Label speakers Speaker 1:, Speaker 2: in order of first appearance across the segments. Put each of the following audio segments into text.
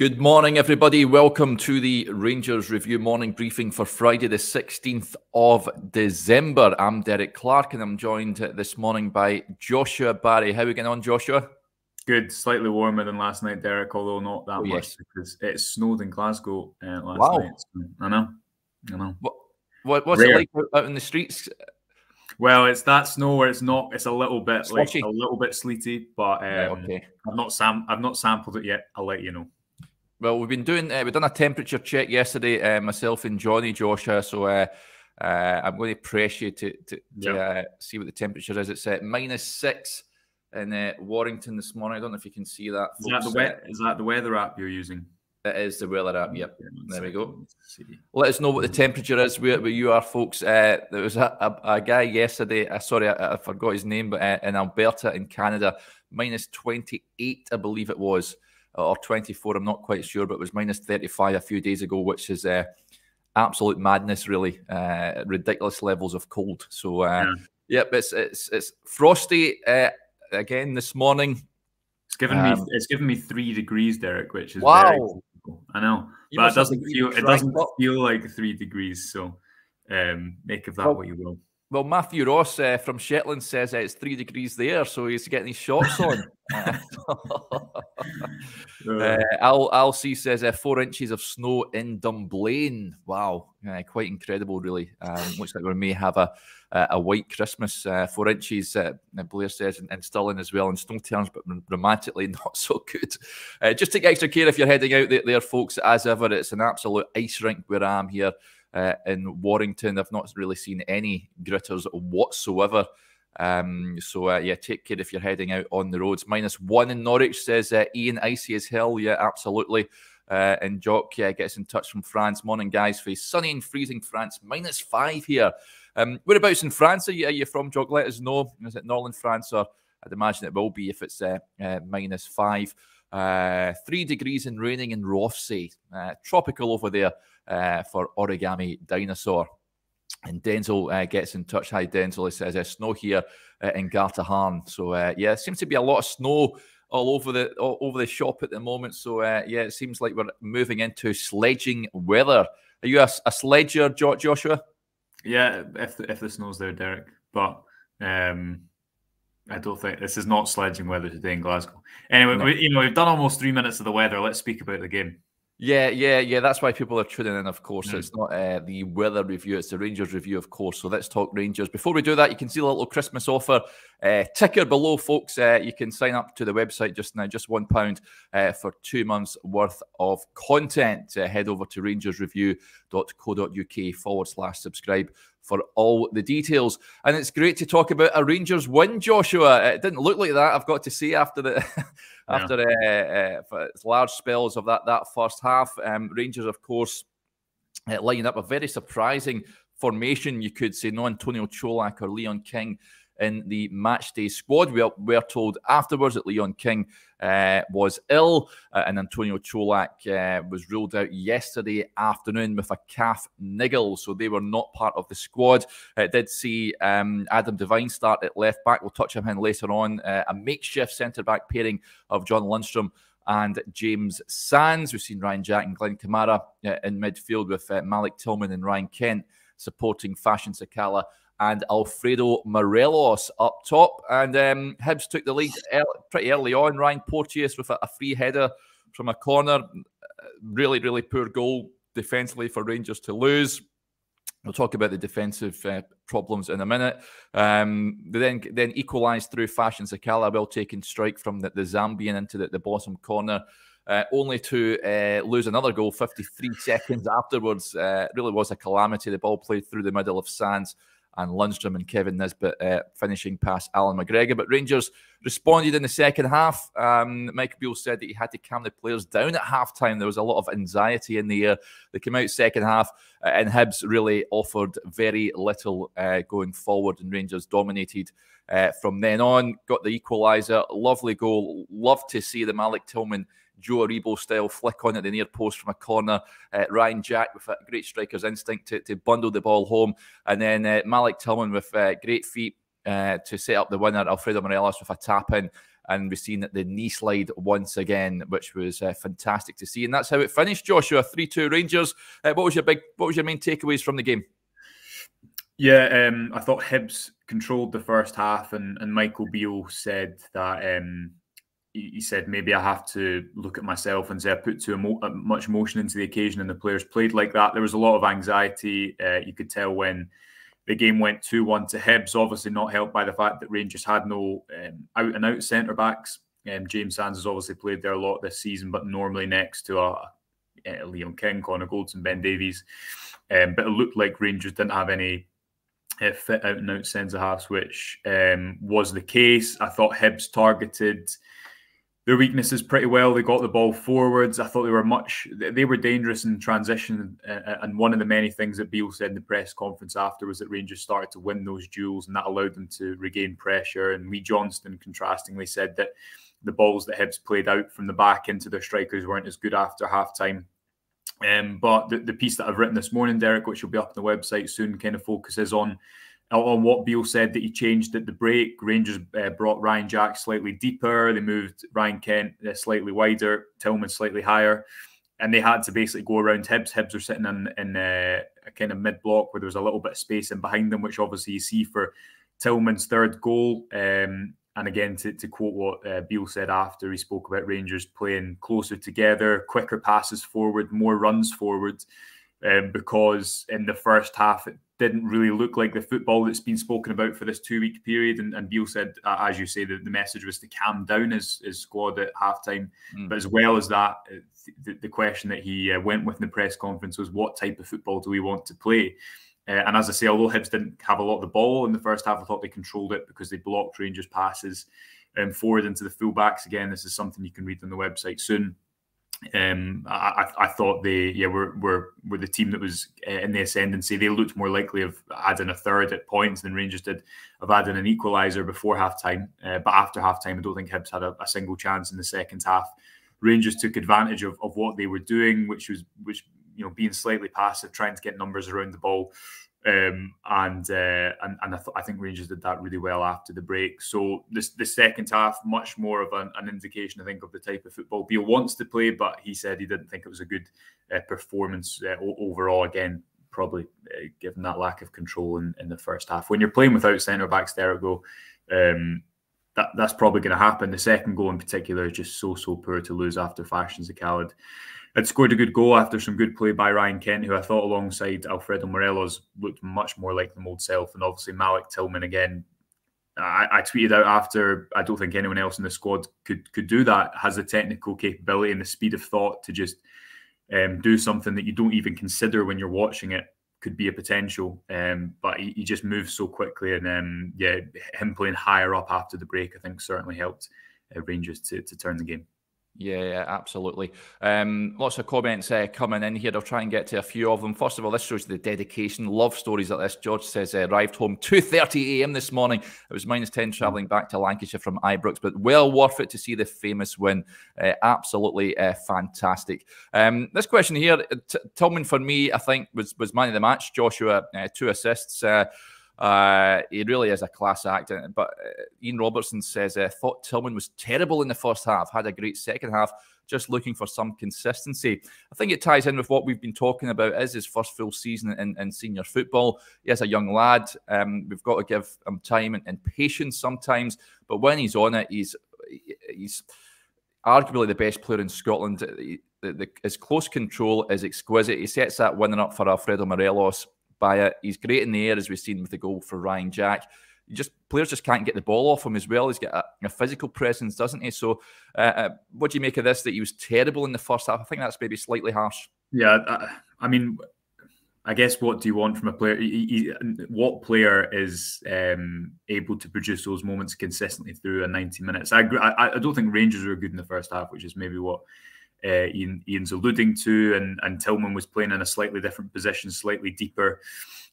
Speaker 1: Good morning, everybody. Welcome to the Rangers Review morning briefing for Friday, the 16th of December. I'm Derek Clark and I'm joined this morning by Joshua Barrie. How are we getting on, Joshua?
Speaker 2: Good, slightly warmer than last night, Derek, although not that oh, much yes. because it snowed in Glasgow uh, last wow. night. So I know, I know.
Speaker 1: What, what what's Rare. it like out in the streets?
Speaker 2: Well, it's that snow where it's not. It's a little bit Slushy. like a little bit sleety, but um, okay. I've not sam I've not sampled it yet. I'll let you know.
Speaker 1: Well, we've been doing uh, we've done a temperature check yesterday, uh, myself and Johnny Joshua. So uh, uh I'm going to press you to to, yep. Uh, see what the temperature is. It's at minus six in uh, Warrington this morning. I don't know if you can see that.
Speaker 2: Is that, the is that the weather app you're using?
Speaker 1: It is the weather app. Yep. There we go. Let us know what the temperature is where, where you are, folks. Uh, there was a, a, a guy yesterday. Uh, sorry, I, I, forgot his name, but uh, in Alberta, in Canada, minus 28, I believe it was or 24. I'm not quite sure, but it was minus 35 a few days ago, which is uh, absolute madness, really. Uh, ridiculous levels of cold. So, uh, yeah. yep, it's it's it's frosty uh, again this morning.
Speaker 2: It's given um, me it's given me three degrees, Derek, which is wow. I know, you but it doesn't feel it doesn't feel like three degrees. So, um, make of that well, what you will.
Speaker 1: Well, Matthew Ross uh, from Shetland says uh, it's three degrees there, so he's getting his shorts on. uh, Al, Al C says uh, four inches of snow in Dunblane. Wow, quite incredible, really. Um, looks like we may have a a white Christmas. Uh, four inches, uh, Blair says, and, and Stirling as well in snow terms, but romantically not so good. Uh, just take extra care if you're heading out there, there, folks. As ever, it's an absolute ice rink where I am here uh, in Warrington. I've not really seen any gritters whatsoever. Um, so uh, yeah, take care if you're heading out on the roads. Minus one in Norwich says uh, Ian icy as hell. Yeah, absolutely. Uh, and Jock yeah, gets in touch from France. Morning, guys. Face sunny and freezing France. Minus five here. Um, whereabouts in France are you, are you from, Jock? Let us know. Is it Northern France or I'd imagine it will be if it's uh, uh, minus five. Uh, three degrees and raining in Rothesay. Uh, tropical over there uh, for Origami Dinosaur. And Denzel uh, gets in touch. Hi, Denzel. He says, there's snow here uh, in Gartahan. So, uh, yeah, seems to be a lot of snow all over the all over the shop at the moment. So, uh, yeah, it seems like we're moving into sledging weather. Are you a, a sledger, Joshua?
Speaker 2: Yeah, if the, if the snow's there, Derek. But um, I don't think this is not sledging weather today in Glasgow. Anyway, no. we, you know we've done almost three minutes of the weather. Let's speak about the game.
Speaker 1: Yeah, yeah, yeah. That's why people are tuning in. Of course, it's not uh, the weather review; it's the Rangers review, of course. So let's talk Rangers. Before we do that, you can see a little Christmas offer uh, ticker below, folks. Uh, you can sign up to the website just now, just one pound uh, for two months worth of content. Uh, head over to rangersreview.co.uk forward slash subscribe for all the details. And it's great to talk about a Rangers win, Joshua. It didn't look like that, I've got to say, after the after yeah. uh, uh, large spells of that that first half. Um, Rangers, of course, uh, lining up a very surprising formation, you could say. No Antonio Čolak or Leon King in the matchday squad. We were told afterwards that Leon King uh, was ill uh, and Antonio Čolak uh, was ruled out yesterday afternoon with a calf niggle, so they were not part of the squad. It did see um, Adam Devine start at left back. We'll touch him later on. Uh, a makeshift centre back pairing of John Lundstram and James Sands. We've seen Ryan Jack and Glenn Kamara uh, in midfield with uh, Malik Tillman and Ryan Kent supporting Fashion Sakala and Alfredo Morelos up top. And um, Hibs took the lead pretty early on. Ryan Porteous with a, a free header from a corner. Really, really poor goal defensively for Rangers to lose. We'll talk about the defensive uh, problems in a minute. Um, they then then equalised through Fashion Sakala, well taken strike from the, the Zambian into the, the bottom corner. Uh, only to uh, lose another goal 53 seconds afterwards. Uh, really was a calamity. The ball played through the middle of Sands and Lundstram and Kevin Nisbet uh, finishing past Allan McGregor. But Rangers responded in the second half. Um, Mike Beale said that he had to calm the players down at halftime. There was a lot of anxiety in the air. They came out second half, uh, and Hibs really offered very little uh, going forward, and Rangers dominated. Uh, from then on, got the equaliser. Lovely goal. Love to see the Malik Tillman Joe Aribo style flick on at the near post from a corner. Uh, Ryan Jack with a great striker's instinct to, to bundle the ball home. And then uh, Malik Tillman with uh, great feet uh, to set up the winner. Alfredo Morelos with a tap in. and we've seen that the knee slide once again, which was uh, fantastic to see. And that's how it finished. Joshua, three-two Rangers. Uh, what was your big? What was your main takeaways from the game?
Speaker 2: Yeah, um, I thought Hibs controlled the first half, and, and Michael Beale said that um, he, said maybe I have to look at myself and say I put too uh, much emotion into the occasion, and the players played like that. There was a lot of anxiety. Uh, you could tell when the game went two one to Hibs. Obviously, not helped by the fact that Rangers had no um, out and out centre backs. Um, James Sands has obviously played there a lot this season, but normally next to a, a Leon King, Connor Goldson, Ben Davies. Um, but it looked like Rangers didn't have any uh, fit out and out centre halves, which um, was the case. I thought Hibs targeted their weaknesses pretty well. They got the ball forwards. I thought they were much, they were dangerous in transition. And one of the many things that Beale said in the press conference after was that Rangers started to win those duels and that allowed them to regain pressure. And Lee Johnson, contrastingly, said that the balls that Hibs played out from the back into their strikers weren't as good after half time. Um, but the, the piece that I've written this morning, Derek, which will be up on the website soon, kind of focuses on on what Beale said that he changed at the break. Rangers uh, brought Ryan Jack slightly deeper. They moved Ryan Kent uh, slightly wider, Tillman slightly higher, and they had to basically go around Hibs. Hibs are sitting in, in uh, a kind of mid block where there was a little bit of space in behind them, which obviously you see for Tillman's third goal. Um, and again, to, to quote what uh, Beale said after he spoke about Rangers playing closer together, quicker passes forward, more runs forward, um, because in the first half it didn't really look like the football that's been spoken about for this two week period. And, and Beale said, uh, as you say, the, the message was to calm down his, his squad at halftime. Mm. But as well as that, uh, the, the question that he uh, went with in the press conference was, what type of football do we want to play? Uh, and as I say, although Hibs didn't have a lot of the ball in the first half, I thought they controlled it because they blocked Rangers' passes um, forward into the fullbacks. Again, this is something you can read on the website soon. Um, I, I, thought they, yeah, were, were were the team that was uh, in the ascendancy. They looked more likely of adding a third at points than Rangers did of adding an equaliser before half time. Uh, but after half time, I don't think Hibs had a, a, single chance in the second half. Rangers took advantage of, of what they were doing, which was which you know being slightly passive, trying to get numbers around the ball. Um, and uh, and and I, th- I, think Rangers did that really well after the break. So this the second half, much more of an, an, indication, I think, of the type of football Beale wants to play. But he said he didn't think it was a good uh, performance uh, overall. Again, probably uh, given that lack of control in, in the first half. When you're playing without centre backs, there go. Um, that, that's probably going to happen. The second goal in particular is just so so poor to lose after Fashion Sakala had scored a good goal after some good play by Ryan Kent, who I thought alongside Alfredo Morelos looked much more like the old self. And obviously Malik Tillman again. I, I, tweeted out after I don't think anyone else in the squad could could do that. Has the technical capability and the speed of thought to just um, do something that you don't even consider when you're watching it could be a potential. Um, but he, he, just moves so quickly, and um, yeah, him playing higher up after the break, I think certainly helped uh, Rangers to to turn the game.
Speaker 1: Yeah, absolutely. Um, lots of comments uh, coming in here. I'll try and get to a few of them. First of all, this shows the dedication, love stories like this. George says uh, arrived home 2:30 a.m. this morning. It was minus 10 travelling back to Lancashire from Ibrox, but well worth it to see the famous win. Uh, absolutely uh, fantastic. Um, this question here, T- Tillman for me, I think was was man of the match. Joshua, uh, two assists. Uh, he really is a class act. But uh, Ian Robertson says, uh, thought Tillman was terrible in the first half, had a great second half, just looking for some consistency. I think it ties in with what we've been talking about is his first full season in, in senior football. He is a young lad. Um, we've got to give him time and, and patience sometimes. But when he's on it, he's he's arguably the best player in Scotland. The, the, his close control is exquisite. He sets that winning up for Alfredo Morelos by it. He's great in the air, as we've seen with the goal for Ryan Jack. just players just can't get the ball off him as well. He's got a, a physical presence, doesn't he? So, uh, uh, what do you make of this? That he was terrible in the first half. I think that's maybe slightly harsh.
Speaker 2: Yeah, I, I mean, I guess what do you want from a player? He, he, what player is um, able to produce those moments consistently through a 90 minutes? I, I, I don't think Rangers were good in the first half, which is maybe what uh, Ian, Ian's alluding to, and, and Tillman was playing in a slightly different position, slightly deeper.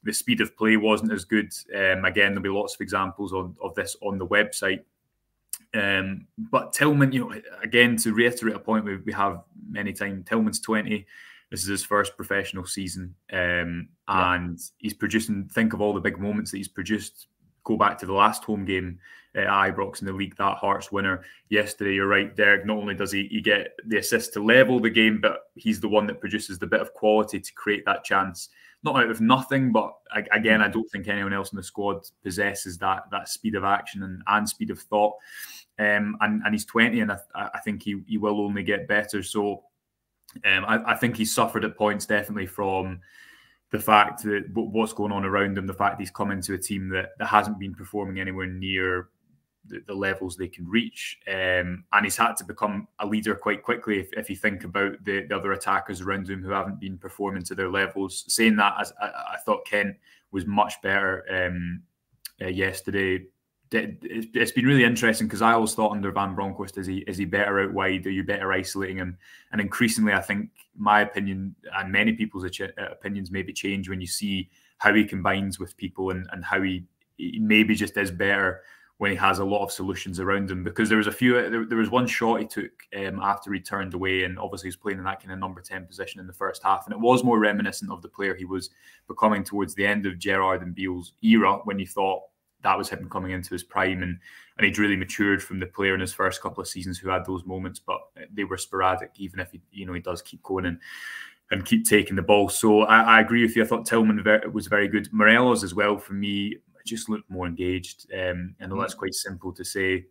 Speaker 2: The speed of play wasn't as good. Um, again, there'll be lots of examples on, of this on the website. Um, but Tillman, you know, again, to reiterate a point we, we have many times, Tillman's 20. This is his first professional season. Um, and yeah. he's producing, think of all the big moments that he's produced go back to the last home game uh, Ibrox in the league, that Hearts winner yesterday. You're right, Derek. Not only does he, he get the assist to level the game, but he's the one that produces the bit of quality to create that chance. Not out of nothing, but again, I don't think anyone else in the squad possesses that that speed of action and, and speed of thought. Um, and, and he's 20, and I, I think he, he will only get better. So um, I, I think he's suffered at points definitely from the fact that what's going on around him, the fact he's come into a team that, that hasn't been performing anywhere near the, the levels they can reach. Um, and he's had to become a leader quite quickly if, if you think about the, the, other attackers around him who haven't been performing to their levels. Saying that, as I, I thought Kent was much better um, uh, yesterday. It's been really interesting because I always thought under Van Bronckhorst is he is he better out wide? Are you better isolating him? And increasingly, I think my opinion and many people's opinions maybe change when you see how he combines with people and, and how he, he maybe just is better when he has a lot of solutions around him. Because there was a few, there, there was one shot he took um, after he turned away, and obviously he's playing in that kind of number 10 position in the first half. And it was more reminiscent of the player he was becoming towards the end of Gerrard and Beale's era when you thought that was him coming into his prime. And, and he'd really matured from the player in his first couple of seasons who had those moments, but they were sporadic, even if he, you know, he does keep going and and keep taking the ball. So I, I agree with you. I thought Tillman was very good. Morelos as well for me just looked more engaged. Um, I know mm. that's quite simple to say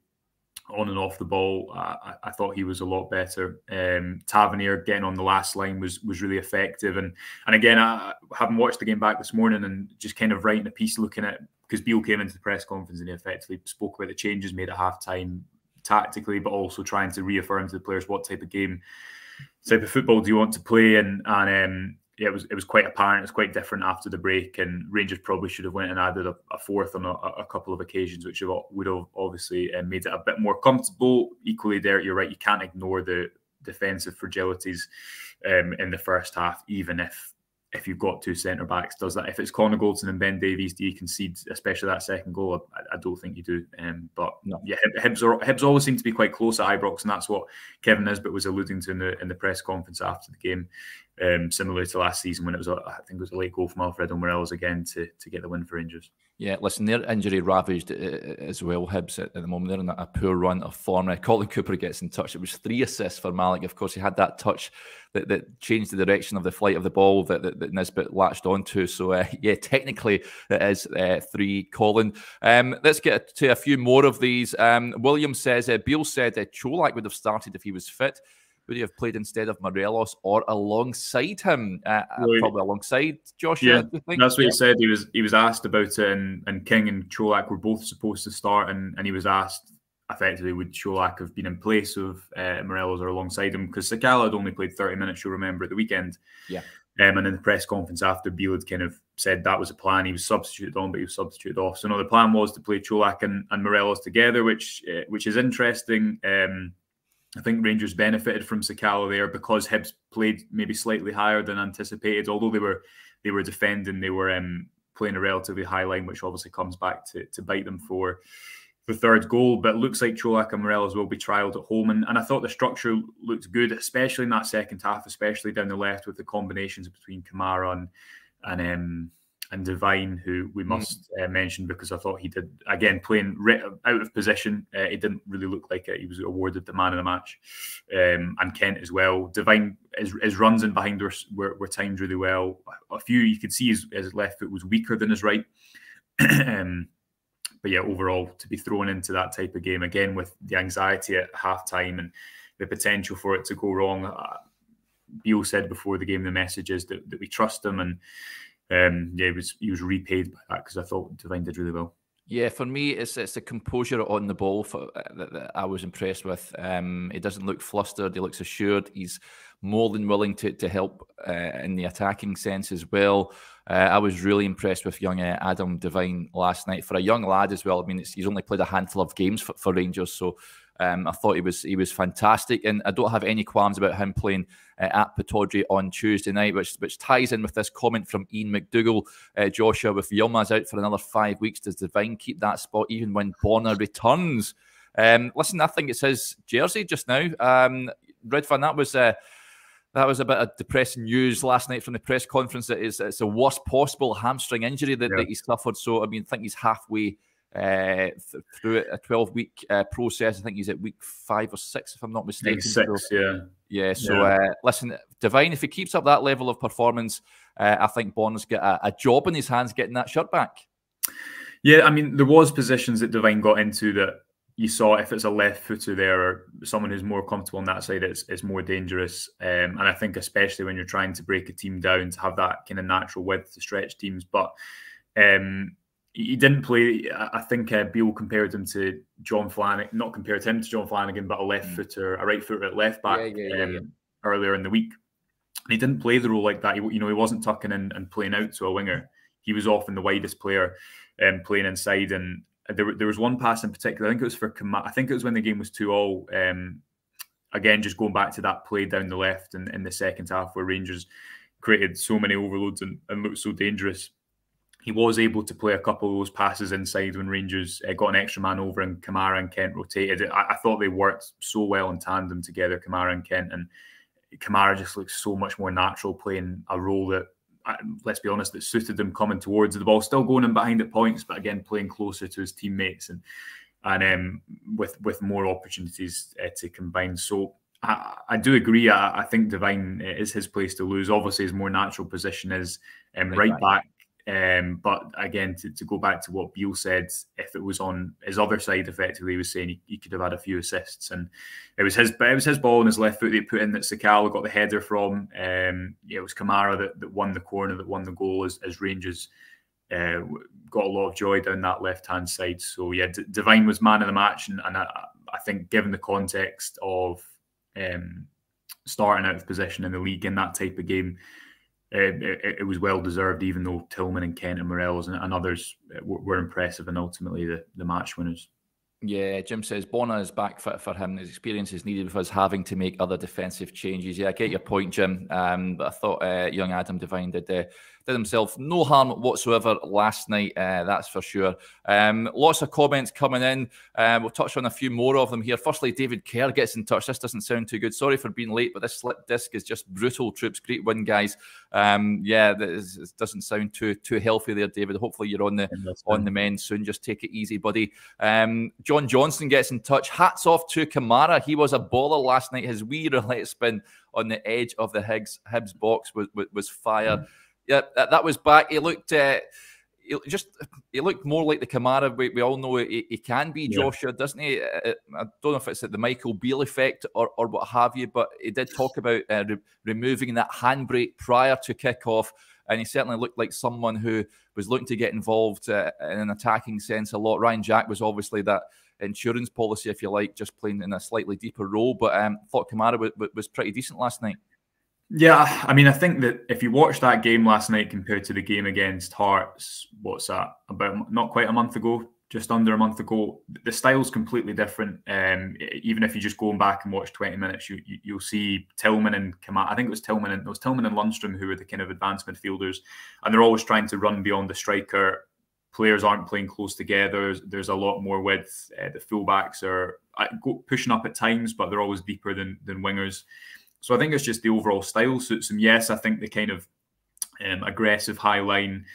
Speaker 2: on and off the ball. I, I thought he was a lot better. Um, Tavernier getting on the last line was was really effective. And and again, I haven't watched the game back this morning and just kind of writing a piece looking at because Beale came into the press conference and he effectively spoke about the changes made at halftime tactically, but also trying to reaffirm to the players what type of game, type of football do you want to play and and um, yeah, it was it was quite apparent. It's quite different after the break, and Rangers probably should have went and added a, a fourth on a, a, couple of occasions, which would have obviously uh, made it a bit more comfortable. Equally, there you're right. You can't ignore the defensive fragilities um, in the first half, even if if you've got two centre backs, does that. If it's Connor Goldson and Ben Davies, do you concede, especially that second goal? I, I don't think you do. Um, but no. yeah, Hibs, are, Hibs always seem to be quite close at Ibrox, and that's what Kevin Nisbet was alluding to in the in the press conference after the game. Um, similar to last season when it was, a, I think it was a late goal from Alfredo Morelos again to to get the win for Rangers.
Speaker 1: Yeah, listen, they're injury ravaged uh, uh, as well, Hibs, at, the moment. They're in a poor run of form. Uh, Colin Cooper gets in touch. It was three assists for Malik. Of course, he had that touch that, that changed the direction of the flight of the ball that, that, that Nisbet latched onto. So, uh, yeah, technically it is uh, three, Colin. Um, let's get to a few more of these. Um, William says, uh, Beale said uh, Colak would have started if he was fit would he have played instead of Morelos or alongside him? Uh, Probably alongside Joshua.
Speaker 2: Yeah, that's what yeah. he said. He was he was asked about it, and, and King and Colak were both supposed to start, and, and he was asked effectively would Colak have been in place of uh, Morelos or alongside him because Sakala had only played 30 minutes, you'll remember, at the weekend.
Speaker 1: Yeah.
Speaker 2: Um, and in the press conference after, Beale had kind of said that was a plan. He was substituted on, but he was substituted off. So no, the plan was to play Colak and, and Morelos together, which uh, which is interesting. Um, I think Rangers benefited from Sakala there because Hibs played maybe slightly higher than anticipated. Although they were they were defending, they were um, playing a relatively high line, which obviously comes back to, to bite them for the third goal. But looks like Colak and Morelos will be trialled at home, and, and I thought the structure looked good, especially in that second half, especially down the left with the combinations between Kamara and and um, and Devine, who we hmm. must mm. uh, mention because I thought he did again playing out of position. Uh, it didn't really look like it. He was awarded the man of the match, um, and Kent as well. Devine, his, his runs in behind were, were, were timed really well. A few you could see his, his left foot was weaker than his right. um, but yeah, overall to be thrown into that type of game again with the anxiety at half time and the potential for it to go wrong. Uh, Beale said before the game the message is that, that we trust him and um, yeah, he was he was repaid by that because I thought Devine did really well.
Speaker 1: Yeah, for me, it's it's the composure on the ball for, uh, that, that, I was impressed with. Um, he doesn't look flustered. He looks assured. He's more than willing to to help uh, in the attacking sense as well. Uh, I was really impressed with young uh, Adam Devine last night for a young lad as well. I mean, he's only played a handful of games for, for Rangers, so um, I thought he was he was fantastic, and I don't have any qualms about him playing uh, at Pittodrie on Tuesday night, which which ties in with this comment from Ian McDougall. Uh, Joshua, with Yilmaz out for another five weeks, does Devine keep that spot even when Borna returns? Um, listen, I think it says jersey just now. Um, Redfern, that was. Uh, that was a bit of depressing news last night from the press conference. That is, it's the worst possible hamstring injury that, yeah. that he suffered. So, I mean, I think he's halfway uh, th- through a 12 week uh, process. I think he's at week five or six, if I'm not mistaken.
Speaker 2: Six,
Speaker 1: so,
Speaker 2: yeah.
Speaker 1: Yeah. So yeah. Uh, listen, Devine, if he keeps up that level of performance, uh, I think Borna's got a, a, job in his hands getting that shirt back.
Speaker 2: Yeah, I mean, there was positions that Devine got into that you saw if it's a left footer there or someone who's more comfortable on that side, it's, it's more dangerous. Um, and I think especially when you're trying to break a team down to have that kind of natural width to stretch teams. But um, he didn't play. I think uh, Beale compared him to Jon Flanagan, not compared him to Jon Flanagan, but a left mm. footer, a right footer at left back yeah, yeah, um, yeah, earlier in the week. And he didn't play the role like that. He, you know, he wasn't tucking in and playing out to a winger. He was often the widest player um, playing inside. And there, there was one pass in particular. I think it was for I think it was when the game was two all. Um, again, just going back to that play down the left in, in the second half where Rangers created so many overloads and, and looked so dangerous he was able to play a couple of those passes inside when Rangers uh, got an extra man over and Kamara and Kent rotated. I, I, thought they worked so well in tandem together, Kamara and Kent, and Kamara just looks so much more natural playing a role that, uh, let's be honest, that suited him coming towards the ball, still going in behind at points, but again playing closer to his teammates and and um, with with more opportunities uh, to combine. So I, I, do agree. I, I, think Devine is his place to lose. Obviously, his more natural position is um, right, right back. Um, but again, to, to, go back to what Beale said, if it was on his other side, effectively, he was saying he, he, could have had a few assists, and it was his, it was his ball on his left foot that he put in that Sakala got the header from. Um, yeah, it was Kamara that, that won the corner, that won the goal as, as Rangers uh, got a lot of joy down that left hand side. So yeah, D- Devine was man of the match, and, and I, I, think given the context of um, starting out of position in the league in that type of game it, it, was well deserved, even though Tillman and Kent and Morelos and, and others uh, were, were, impressive and ultimately the, the match winners.
Speaker 1: Yeah, Jim says Borna is back fit for him. His experience is needed with us having to make other defensive changes. Yeah, I get your point, Jim. Um, but I thought uh, young Adam Devine did uh, did himself no harm whatsoever last night, uh, that's for sure. Um, lots of comments coming in. Uh, we'll touch on a few more of them here. Firstly, David Kerr gets in touch. This doesn't sound too good. Sorry for being late, but this slip disc is just brutal. Troops, great win, guys. Um, yeah, this doesn't sound too too healthy there, David. Hopefully, you're on the on the mend soon. Just take it easy, buddy. Um, John Johnson gets in touch. Hats off to Kamara. He was a baller last night. His wee roulette spin on the edge of the Higgs Hibs box was was, was fire. Mm yeah, that, that was back. He looked uh, he just he looked more like the Kamara we, we all know he, he can be, yeah. Joshua, doesn't he? Uh, uh, I don't know if it's the Michael Beale effect or, or what have you, but he did talk about uh, re- removing that handbrake prior to kickoff, and he certainly looked like someone who was looking to get involved uh, in an attacking sense a lot. Ryan Jack was obviously that insurance policy, if you like, just playing in a slightly deeper role, but um, thought Kamara was, was pretty decent last night.
Speaker 2: Yeah, I mean, I think that if you watch that game last night compared to the game against Hearts, what's that, about not quite a month ago, just under a month ago, the style's completely different. Um, even if you just go back and watch 20 minutes, you, you will see Tillman and Kamara. I think it was Tillman and it was Tillman and Lundstram who were the kind of advanced midfielders, and they're always trying to run beyond the striker. Players aren't playing close together. There's a lot more width. Uh, the fullbacks are uh, pushing up at times, but they're always deeper than than wingers. So I think it's just the overall style suits him. Yes, I think the kind of um, aggressive high line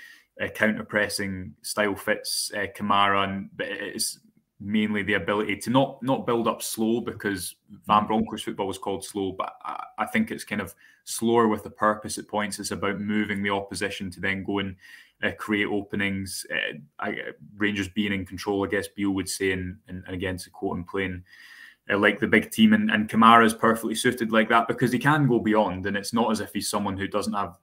Speaker 2: uh, counter pressing style fits uh, Kamara, and but it's mainly the ability to not not build up slow because Van. Bronckhorst football was called slow, but I, I, think it's kind of slower with the purpose at points. It's about moving the opposition to then go and uh, create openings. Uh, I, Rangers being in control, I guess Beale would say, and, and, and again to quote him playing uh, like the big team. And, and Kamara is perfectly suited like that because he can go beyond. And it's not as if he's someone who doesn't have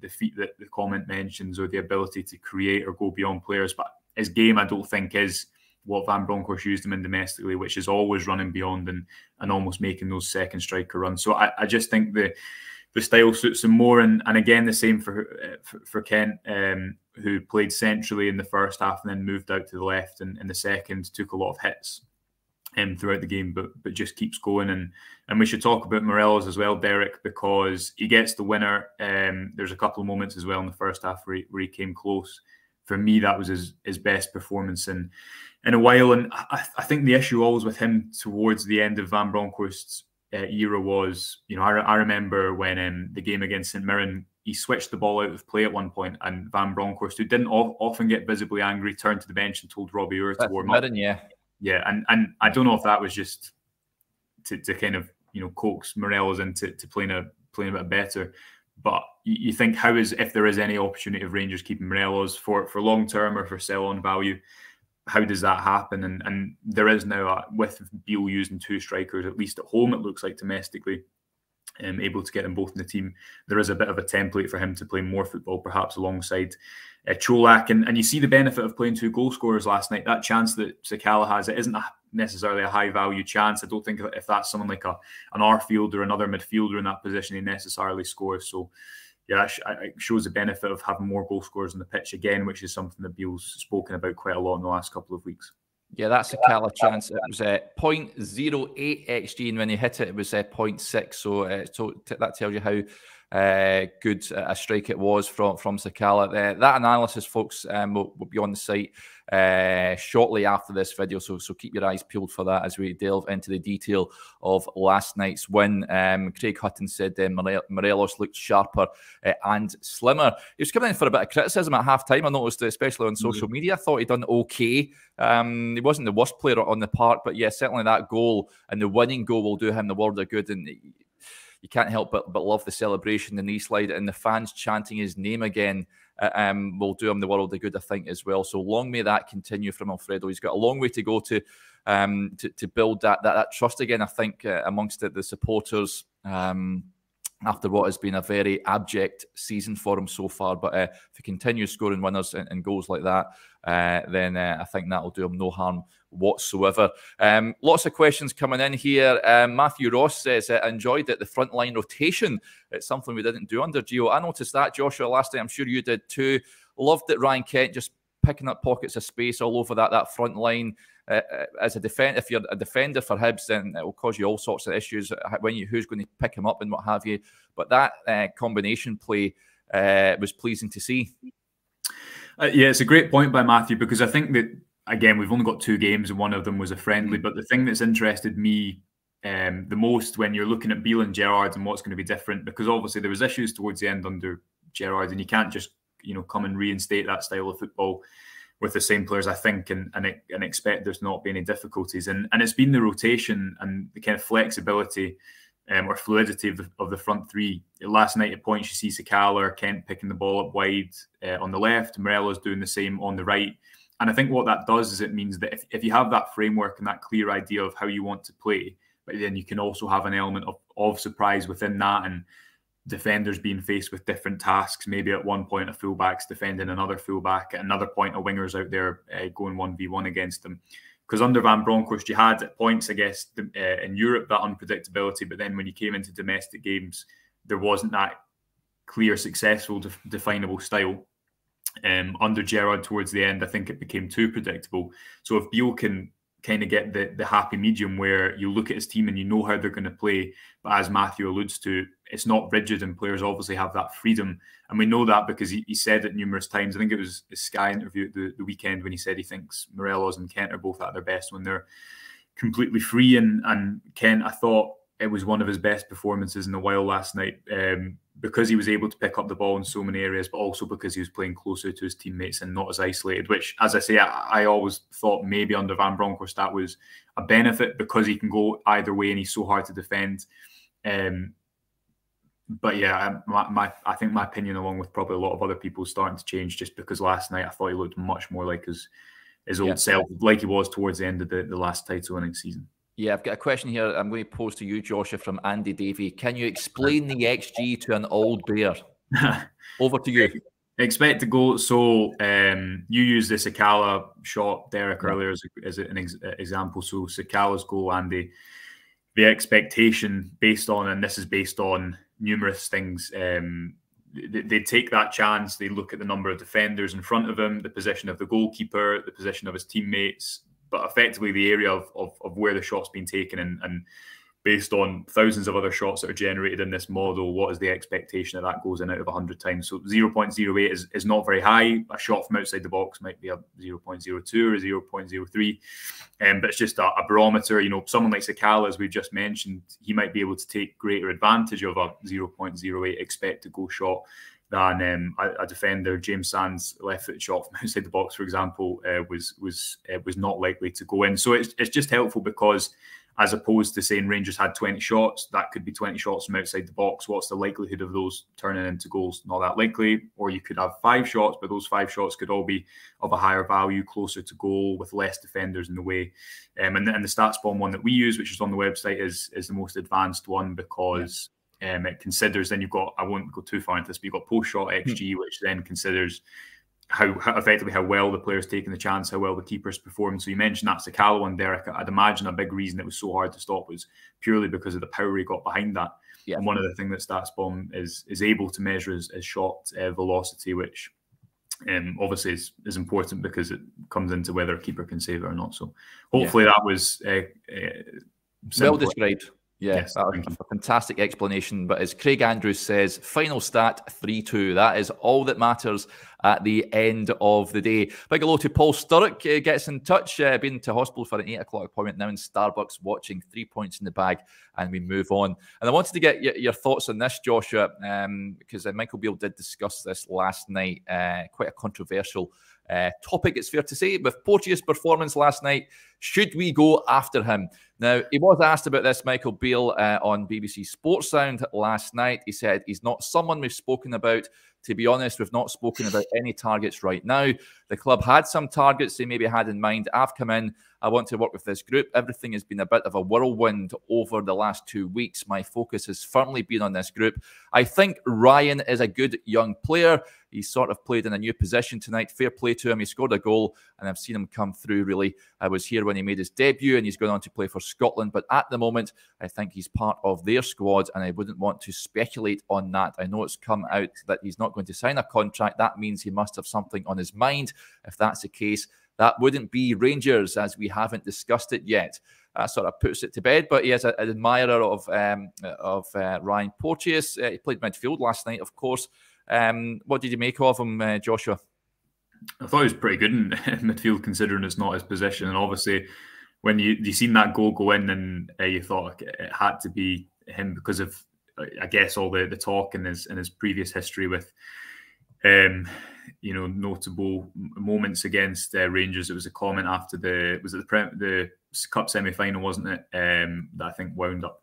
Speaker 2: the feet that the comment mentions or the ability to create or go beyond players. But his game, I don't think, is what Van Bronckhorst used him in domestically, which is always running beyond and and almost making those second striker runs. So I, I just think the the style suits him more. And, and again, the same for uh, for, for Kent, um, who played centrally in the first half and then moved out to the left and in the second took a lot of hits um, throughout the game, but but just keeps going. And and we should talk about Morelos as well, Derek, because he gets the winner. Um, there's a couple of moments as well in the first half where he, where he came close. For me, that was his, his best performance in in a while. And I, I think the issue always with him towards the end of Van Bronckhorst's uh, era was, you know, I, I remember when um, the game against St Mirren, he switched the ball out of play at one point, and Van Bronckhorst, who didn't often get visibly angry, turned to the bench and told Robbie Orr to warm
Speaker 1: Mirren, up. Yeah,
Speaker 2: yeah, and and I don't know if that was just to, to kind of you know coax Morelos into to playing a playing a bit better. But you, think how is if there is any opportunity of Rangers keeping Morelos for for long term or for sell on value, how does that happen? And and there is now a, with Beale using two strikers at least at home, it looks like domestically, um, able to get them both in the team. There is a bit of a template for him to play more football, perhaps alongside uh, Čolak. And, and you see the benefit of playing two goal scorers last night. That chance that Sakala has, it isn't a, necessarily a high value chance. I don't think if that's someone like a an Arfield or another midfielder in that position, he necessarily scores. So, yeah, it shows the benefit of having more goal scorers on the pitch again, which is something that Beale's spoken about quite a lot in the last couple of weeks.
Speaker 1: Yeah, that Sakala chance. It was a 0.08 XG, and when he hit it, it was a 0.6. So, uh, so that tells you how uh, good a strike it was from from Sakala. Uh, that analysis, folks, um, will, will, be on the site uh, shortly after this video, so so keep your eyes peeled for that as we delve into the detail of last night's win. Um, Craig Hutton said uh, Morelos looked sharper uh, and slimmer. He was coming in for a bit of criticism at half time. I noticed, especially on social mm-hmm. media. I thought he'd done okay. Um, he wasn't the worst player on the park, but yeah, certainly that goal and the winning goal will do him the world of good. And you can't help but, but love the celebration, the knee slide, and the fans chanting his name again uh, um, will do him the world of good, I think, as well. So long may that continue from Alfredo. He's got a long way to go to um, to, to build that, that, that trust again. I think uh, amongst the, the supporters. Um, after what has been a very abject season for him so far. But uh, if he continues scoring winners and, and goals like that, uh, then uh, I think that will do him no harm whatsoever. Um, lots of questions coming in here. Um, Matthew Ross says, uh, enjoyed it, the front line rotation. It's something we didn't do under Gio. I noticed that, Joshua, last night. I'm sure you did too. Loved that Ryan Kent just picking up pockets of space all over that, that front line. Uh, uh, as a defender, if you're a defender for Hibs, then it will cause you all sorts of issues uh, when you who's going to pick him up and what have you. But that uh, combination play was pleasing to see.
Speaker 2: Yeah, it's a great point by Matthew because I think that again we've only got two games and one of them was a friendly. Mm. But the thing that's interested me um, the most when you're looking at Beale and Gerrard and what's going to be different because obviously there was issues towards the end under Gerrard and you can't just you know come and reinstate that style of football with the same players, I think, and and, and expect there's not be any difficulties. And and it's been the rotation and the kind of flexibility um, or fluidity of the, of the front three. Last night at points, you see Sakala, or Kent picking the ball up wide uh, on the left, Morelos doing the same on the right. And I think what that does is it means that if, if you have that framework and that clear idea of how you want to play, but then you can also have an element of, of surprise within that and defenders being faced with different tasks. Maybe at one point a fullback's defending another fullback, at another point a winger's out there uh, going one v one against them. Because under Van Bronckhorst, you had at points, I guess, uh, in Europe that unpredictability, but then when you came into domestic games, there wasn't that clear, successful, def- definable style. Um, under Gerrard towards the end, I think it became too predictable. So if Beale can kind of get the the happy medium where you look at his team and you know how they're going to play. But as Matthew alludes to, it's not rigid, and players obviously have that freedom. And we know that because he, he said it numerous times. I think it was a Sky interview at the, the weekend when he said he thinks Morelos and Kent are both at their best when they're completely free. And and Kent, I thought it was one of his best performances in a while last night. Um, because he was able to pick up the ball in so many areas, but also because he was playing closer to his teammates and not as isolated. Which, as I say, I, I always thought maybe under Van Bronckhorst that was a benefit because he can go either way and he's so hard to defend. Um, but yeah, my, my, I think my opinion, along with probably a lot of other people, is starting to change just because last night I thought he looked much more like his his old yeah. self, like he was towards the end of the, the last title winning season.
Speaker 1: Yeah, I've got a question here. I'm going to pose to you, Joshua, from Andy Davey. Can you explain the XG to an old bear? Over to you.
Speaker 2: Expect to go. So um, you use the Sakala shot, Derek, earlier as, a, as an ex example. So Sakala's goal, Andy, the expectation based on, and this is based on numerous things. Um, they, they take that chance. They look at the number of defenders in front of him, the position of the goalkeeper, the position of his teammates, but effectively the area of, of, of where the shot's been taken and, and based on thousands of other shots that are generated in this model, what is the expectation that that goes in out of 100 times? So 0.08 is, is not very high. A shot from outside the box might be a 0.02 or a 0.03. Um, but it's just a, a, barometer. You know, someone like Sakala, as we've just mentioned, he might be able to take greater advantage of a 0.08 expected goal shot than um, a, defender. James Sands' left foot shot from outside the box, for example, uh, was was uh, was not likely to go in. So it's, it's just helpful because as opposed to saying Rangers had 20 shots, that could be 20 shots from outside the box. What's the likelihood of those turning into goals? Not that likely. Or you could have five shots, but those five shots could all be of a higher value, closer to goal, with less defenders in the way. Um, and, and the StatsBomb one that we use, which is on the website, is is the most advanced one because. Um, it considers. Then you've got I won't go too far into this, but you've got post shot xG, hmm. which then considers how, how, effectively how well the player's taking the chance, how well the keeper's performed. So you mentioned that Sakala one, Derek. I'd imagine a big reason it was so hard to stop was purely because of the power he got behind that. Yeah. And one of the things that StatsBomb is is able to measure is, is shot uh, velocity, which um, obviously is, is important because it comes into whether a keeper can save it or not. So hopefully yeah. that was uh, uh,
Speaker 1: well described. Yeah, yes, that was a fantastic explanation. But as Craig Andrews says, final stat 3 2. That is all that matters at the end of the day. Big hello to Paul Sturrock, uh, gets in touch, uh, been to hospital for an 8 o'clock appointment, now in Starbucks watching three points in the bag, and we move on. And I wanted to get your, your thoughts on this, Joshua, um, because uh, Michael Beale did discuss this last night, uh, quite a controversial uh, topic, it's fair to say. With Porteous' performance last night, should we go after him? Now, he was asked about this, Michael Beale, uh, on BBC Sports Sound last night. He said he's not someone we've spoken about. To be honest, we've not spoken about any targets right now. The club had some targets they maybe had in mind. I've come in. I want to work with this group. Everything has been a bit of a whirlwind over the last two weeks. My focus has firmly been on this group. I think Ryan is a good young player. He's sort of played in a new position tonight. Fair play to him. He scored a goal, and I've seen him come through really. I was here when he made his debut, and he's going on to play for Scotland. But at the moment, I think he's part of their squad, and I wouldn't want to speculate on that. I know it's come out that he's not going to sign a contract. That means he must have something on his mind. If that's the case, that wouldn't be Rangers, as we haven't discussed it yet. That sort of puts it to bed. But he is an admirer of um, of uh, Ryan Porteous. Uh, he played midfield last night, of course. Um, what did you make of him, uh, Joshua?
Speaker 2: I thought he was pretty good in midfield, considering it's not his position. And obviously, when you you seen that goal go in, and uh, you thought it had to be him because of, I guess, all the the talk and his in his previous history with, um, you know, notable moments against uh, Rangers. It was a comment after the was it the the cup semi final, wasn't it? Um, that I think wound up.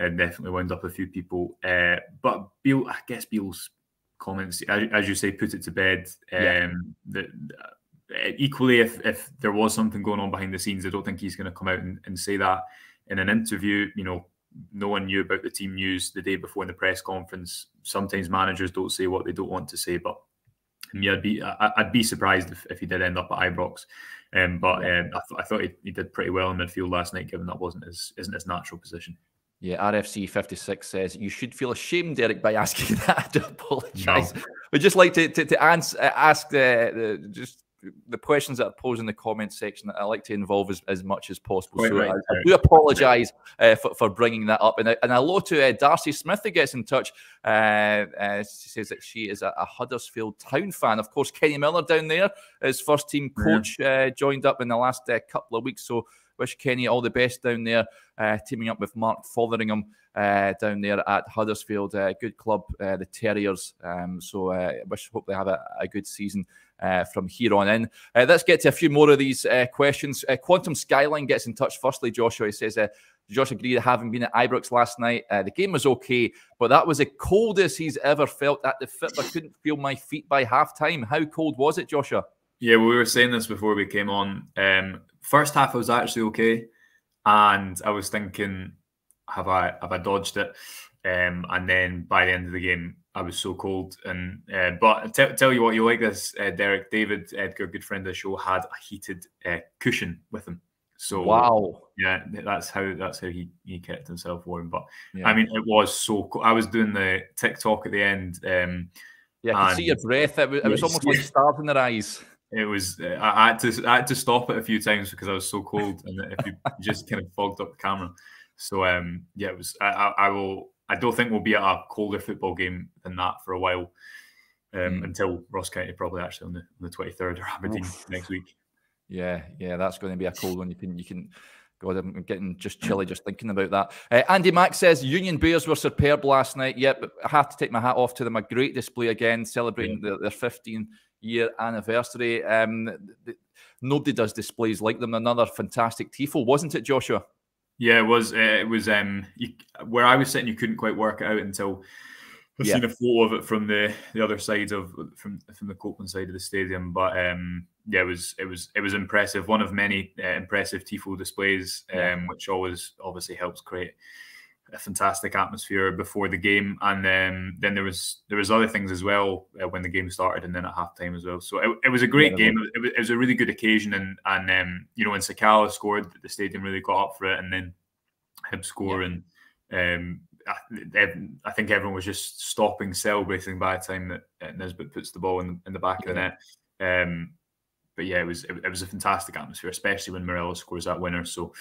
Speaker 2: Uh, definitely wound up a few people, uh, but Beale, I guess Beale's comments, as you say, put it to bed. Yeah. Um, that uh, equally, if if there was something going on behind the scenes, I don't think he's going to come out and, and say that in an interview. You know, no one knew about the team news the day before in the press conference. Sometimes managers don't say what they don't want to say, but yeah, I'd be I'd be surprised if, if he did end up at Ibrox. Um, but um, I, th- I, thought he, he, did pretty well in midfield last night, given that wasn't his isn't his natural position.
Speaker 1: Yeah, RFC 56 says you should feel ashamed, Derek, by asking that. to apologise. No. We'd just like to, to, to answer, uh, ask the, the, just the questions that are posed in the comment section. That I like to involve as, as much as possible. so right, I, I, do apologise uh, for, for bringing that up. And, and hello to uh, Darcy Smith who gets in touch. Uh, uh, she says that she is a, a, Huddersfield Town fan. Of course, Kenny Miller down there, his first team coach, yeah. Uh, joined up in the last uh, couple of weeks. So wish Kenny all the best down there, uh, teaming up with Mark Fotheringham uh, down there at Huddersfield. Uh, good club, uh, the Terriers. Um, so uh, wish hope they have a, a good season. Uh, from here on in. let's get to a few more of these questions. Quantum Skyline gets in touch. Firstly, Joshua he says, Josh agreed having been at Ibrox last night. Uh, the game was okay, but that was the coldest he's ever felt at the fit. I couldn't feel my feet by half time. How cold was it, Joshua?
Speaker 2: Yeah, we were saying this before we came on. Um, first half, I was actually okay, and I was thinking, have I have I dodged it? Um, and then by the end of the game, I was so cold. And uh, but t- tell you what, you like this, uh, Derek David Edgar, good friend of the show, had a heated uh, cushion with him. So
Speaker 1: wow,
Speaker 2: yeah, that's how that's how he he kept himself warm. But yeah. I mean, it was so. cool. I was doing the TikTok at the end. Um,
Speaker 1: yeah, I could see your breath. It was, it was almost like stars in their eyes
Speaker 2: it was I had to I had to stop it a few times because I was so cold and if you just kind of fogged up the camera. So um, yeah, it was. I, I, will. I don't think we'll be at a colder football game than that for a while. Um, mm. Until Ross County probably actually on the, on the 23rd or Aberdeen Oof. next week.
Speaker 1: Yeah, yeah, that's going to be a cold one. You can you can God, I'm getting just chilly just thinking about that. Uh, Andy Mack says Union Bears were superb last night. Yep, I have to take my hat off to them. A great display again, celebrating yeah. their, their 15 year anniversary. Um, nobody does displays like them. Another fantastic tifo, wasn't it, Joshua?
Speaker 2: Yeah, it was. Uh, it was. Um, you, where I was sitting, you couldn't quite work it out until I've yeah. seen a photo of it from the the other side of from from the Copland side of the stadium. But um, yeah, it was it was it was impressive. One of many uh, impressive tifo displays, um, which always obviously helps create a fantastic atmosphere before the game. And then then there was there was other things as well uh, when the game started, and then at halftime as well. So it, it was a great yeah, game. It was, it was, a really good occasion, and and um, you know when Sakala scored, the stadium really got up for it, and then him score yeah. and um, I, I, think everyone was just stopping celebrating by the time that Nisbet puts the ball in, in the back yeah. of the net. Um, but yeah, it was it, it, was a fantastic atmosphere, especially when Morelos scores that winner. So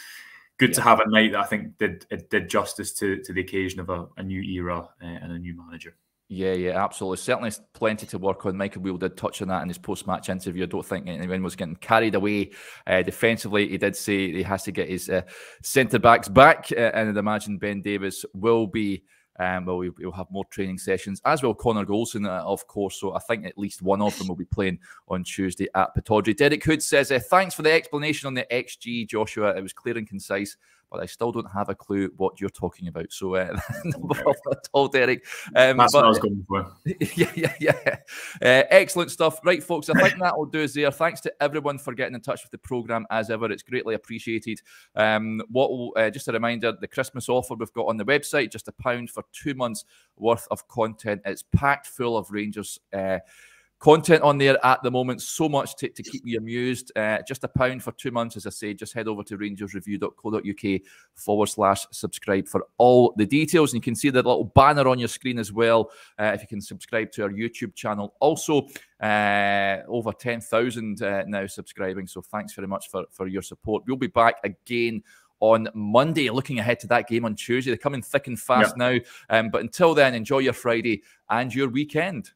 Speaker 2: good yeah. to have a night that I think did it did justice to to the occasion of a, a new era uh, and a new manager.
Speaker 1: Yeah, yeah, absolutely. Certainly plenty to work on. Michael Beale did touch on that in his post match interview. I don't think anyone was getting carried away uh, defensively. He did say he has to get his uh, centre backs back, uh, and I'd imagine Ben Davies will be. Um, well, we, will have more training sessions, as will Connor Goldson, uh, of course. So I think at least one of them will be playing on Tuesday at Pittodrie. Derek Hood says, uh, Thanks for the explanation on the XG, Joshua. It was clear and concise but I still don't have a clue what you're talking about. So, uh, no problem at all, Derek.
Speaker 2: Um, That's but, what I was going for.
Speaker 1: Yeah, yeah, yeah. Uh, excellent stuff. Right, folks, I think that will do us there. Thanks to everyone for getting in touch with the programme as ever. It's greatly appreciated. Um, what will, uh, just a reminder the Christmas offer we've got on the website, just a pound for two months worth of content. It's packed full of Rangers. Content on there at the moment. So much to, to keep you amused. Uh, just a pound for two months, as I say. Just head over to rangersreview.co.uk forward slash subscribe for all the details. And you can see the little banner on your screen as well uh, if you can subscribe to our YouTube channel. Also, uh, over 10,000 uh, now subscribing. So thanks very much for, for your support. We'll be back again on Monday. Looking ahead to that game on Tuesday. They're coming thick and fast now. Um, but until then, enjoy your Friday and your weekend.